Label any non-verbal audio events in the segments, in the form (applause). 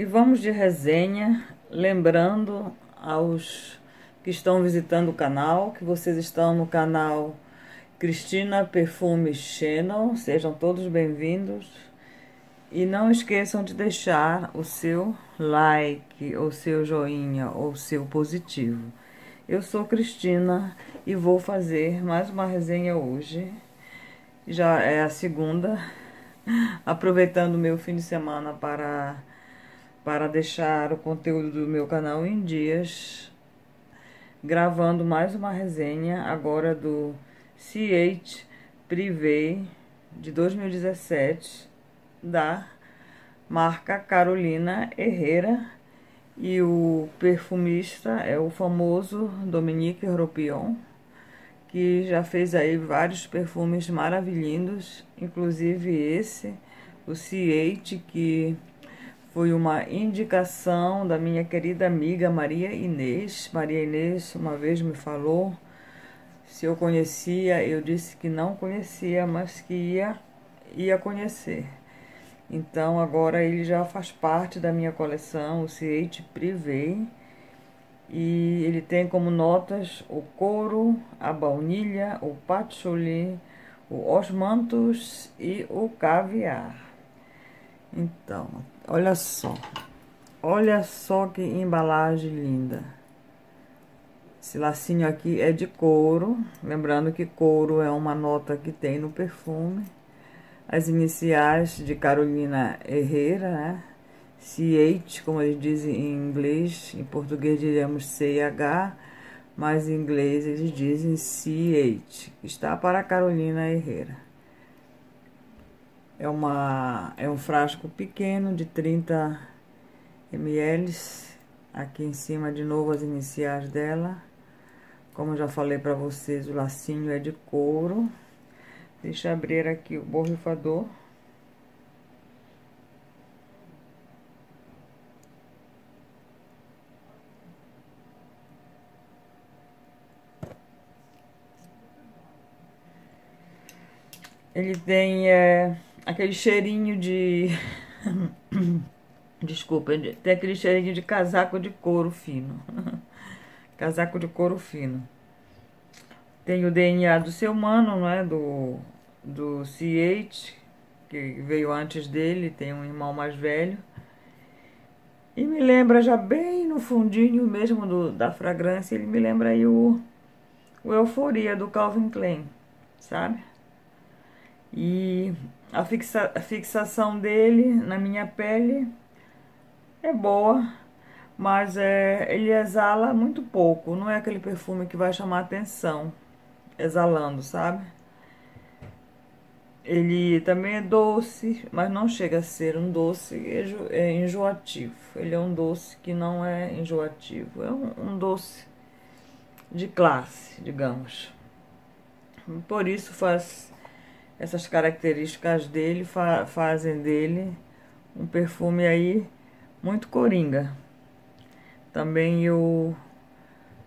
E vamos de resenha, lembrando aos que estão visitando o canal, que vocês estão no canal Cristina Perfume Channel, sejam todos bem-vindos. E não esqueçam de deixar o seu like, o seu joinha ou seu positivo. Eu sou Cristina e vou fazer mais uma resenha hoje. Já é a segunda, (laughs) aproveitando o meu fim de semana para para deixar o conteúdo do meu canal em dias, gravando mais uma resenha agora do C8 Privé de 2017 da marca Carolina Herrera e o perfumista é o famoso Dominique Ropion que já fez aí vários perfumes maravilhindos, inclusive esse, o C8 que foi uma indicação da minha querida amiga Maria Inês. Maria Inês uma vez me falou se eu conhecia, eu disse que não conhecia, mas que ia, ia conhecer. Então agora ele já faz parte da minha coleção, o C8 Privé. E ele tem como notas o couro, a baunilha, o patchouli, o osmanthus e o caviar. Então, Olha só. Olha só que embalagem linda. Esse lacinho aqui é de couro. Lembrando que couro é uma nota que tem no perfume. As iniciais de Carolina Herrera, né? CH, como eles dizem em inglês. Em português diríamos CH, mas em inglês eles dizem CH. Está para Carolina Herrera. É, uma, é um frasco pequeno de 30 ml. Aqui em cima, de novo, as iniciais dela. Como já falei para vocês, o lacinho é de couro. Deixa eu abrir aqui o borrifador. Ele tem é, aquele cheirinho de. (coughs) Desculpa, tem aquele cheirinho de casaco de couro fino. (laughs) casaco de couro fino. Tem o DNA do ser humano, não é? Do, do C8, que veio antes dele, tem um irmão mais velho. E me lembra já bem no fundinho mesmo do, da fragrância, ele me lembra aí o, o Euforia do Calvin Klein, sabe? E a, fixa, a fixação dele na minha pele é boa, mas é, ele exala muito pouco. Não é aquele perfume que vai chamar atenção exalando, sabe? Ele também é doce, mas não chega a ser um doce é enjoativo. Ele é um doce que não é enjoativo, é um, um doce de classe, digamos. Por isso faz essas características dele fa fazem dele um perfume aí muito coringa. Também eu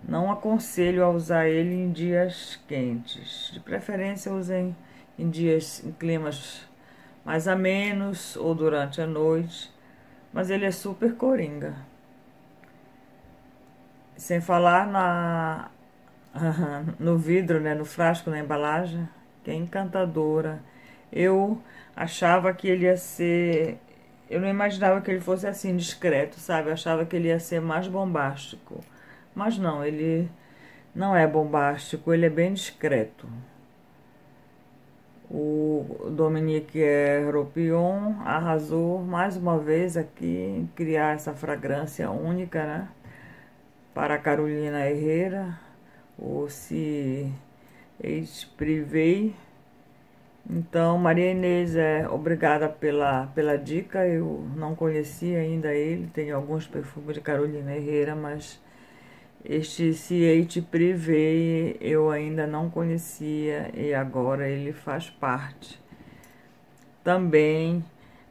não aconselho a usar ele em dias quentes. De preferência usem em dias em climas mais amenos ou durante a noite, mas ele é super coringa. Sem falar na (laughs) no vidro, né, no frasco, na embalagem, que é encantadora. Eu achava que ele ia ser. Eu não imaginava que ele fosse assim discreto, sabe? Eu achava que ele ia ser mais bombástico. Mas não, ele não é bombástico, ele é bem discreto. O Dominique Ropion arrasou mais uma vez aqui em criar essa fragrância única, né? Para a Carolina Herrera, o Se ex-privei. Então, Maria Inês, é, obrigada pela, pela dica. Eu não conhecia ainda ele, tem alguns perfumes de Carolina Herrera, mas este C8 Privé eu ainda não conhecia e agora ele faz parte também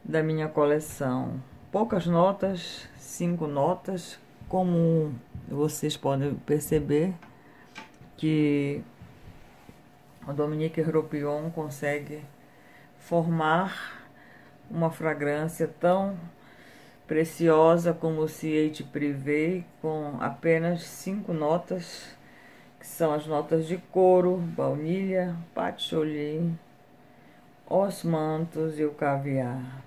da minha coleção. Poucas notas, cinco notas, como vocês podem perceber que o Dominique Ropion consegue formar uma fragrância tão preciosa como o C8 Privé, com apenas cinco notas, que são as notas de couro, baunilha, patchouli, os mantos e o caviar.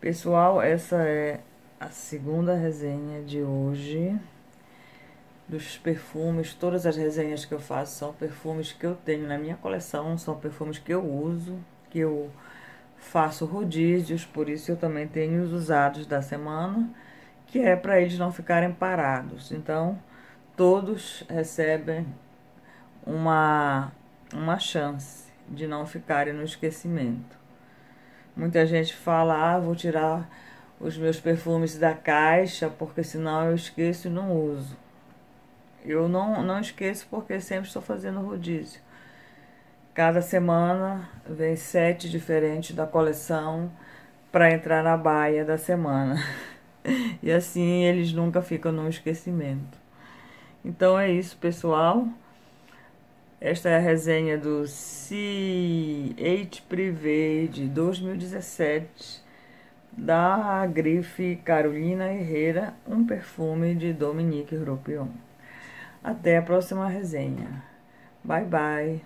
Pessoal, essa é a segunda resenha de hoje dos perfumes. Todas as resenhas que eu faço são perfumes que eu tenho na minha coleção, são perfumes que eu uso, que eu faço rodízios, por isso eu também tenho os usados da semana, que é para eles não ficarem parados. Então, todos recebem uma, uma chance de não ficarem no esquecimento. Muita gente fala, ah, vou tirar os meus perfumes da caixa, porque senão eu esqueço e não uso. Eu não, não esqueço porque sempre estou fazendo rodízio. Cada semana vem sete diferentes da coleção para entrar na baia da semana. (laughs) E assim eles nunca ficam no esquecimento. Então é isso, pessoal. Esta é a resenha do C8 Privé de 2017 da grife Carolina Herrera, um perfume de Dominique Ropion. Até a próxima resenha. Bye bye.